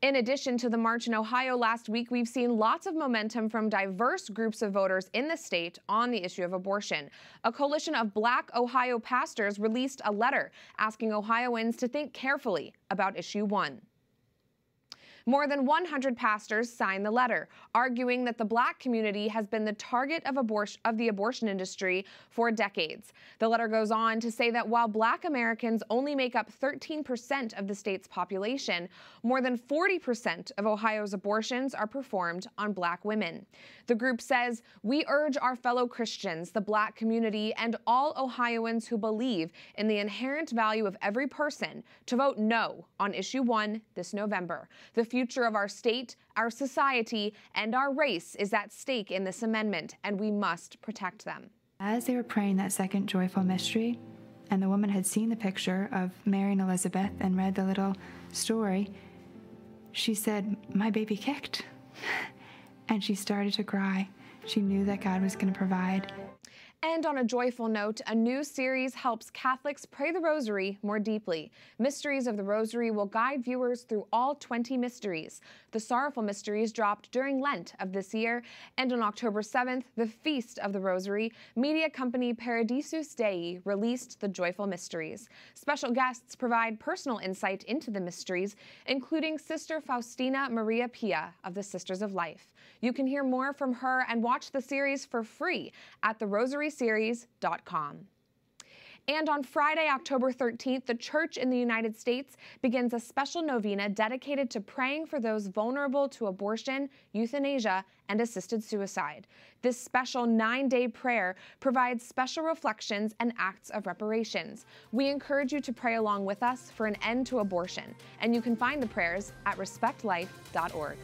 In addition to the march in Ohio last week, we've seen lots of momentum from diverse groups of voters in the state on the issue of abortion. A coalition of black Ohio pastors released a letter asking Ohioans to think carefully about issue one. More than 100 pastors signed the letter, arguing that the black community has been the target of, abortion, of the abortion industry for decades. The letter goes on to say that while black Americans only make up 13% of the state's population, more than 40% of Ohio's abortions are performed on black women. The group says, We urge our fellow Christians, the black community, and all Ohioans who believe in the inherent value of every person to vote no on issue one this November. The future of our state, our society, and our race is at stake in this amendment, and we must protect them. As they were praying that second joyful mystery, and the woman had seen the picture of Mary and Elizabeth and read the little story, she said, My baby kicked. And she started to cry. She knew that God was going to provide. And on a joyful note, a new series helps Catholics pray the Rosary more deeply. Mysteries of the Rosary will guide viewers through all 20 mysteries. The Sorrowful Mysteries dropped during Lent of this year, and on October 7th, the Feast of the Rosary, media company Paradisus Dei released the Joyful Mysteries. Special guests provide personal insight into the mysteries, including Sister Faustina Maria Pia of the Sisters of Life. You can hear more from her and watch the series for free at the Rosary Series.com. And on Friday, October 13th, the Church in the United States begins a special novena dedicated to praying for those vulnerable to abortion, euthanasia, and assisted suicide. This special nine day prayer provides special reflections and acts of reparations. We encourage you to pray along with us for an end to abortion, and you can find the prayers at respectlife.org.